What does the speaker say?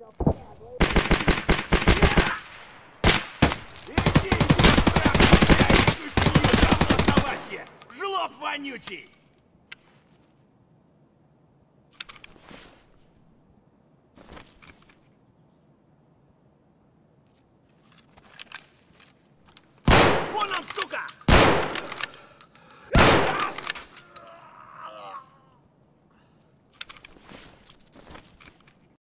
Жлоб вонючий!